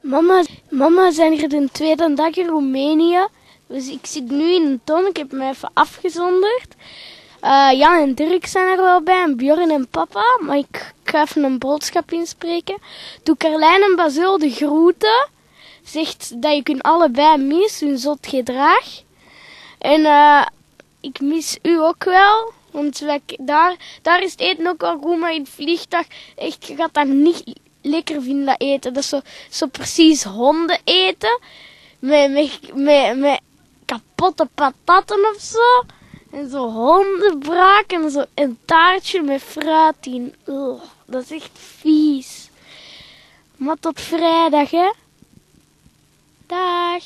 Mama, mama zijn hier de tweede dag in Roemenië. Dus ik zit nu in een ton. Ik heb me even afgezonderd. Uh, Jan en Dirk zijn er wel bij. En Bjorn en papa. Maar ik ga even een boodschap inspreken. Doe Carlijn en Basil de groeten. Zegt dat je kunt allebei mis. Hun zot gedrag. En uh, ik mis u ook wel. Want wij, daar, daar is het eten ook wel goed. Maar in het vliegtuig, echt, gaat dat niet lekker vinden dat eten. Dat is zo, zo precies honden eten. Met, met, met, kapotte patatten of zo. En zo hondenbraak en zo een taartje met fruit in. Dat is echt vies. Maar tot vrijdag, hè. Dag.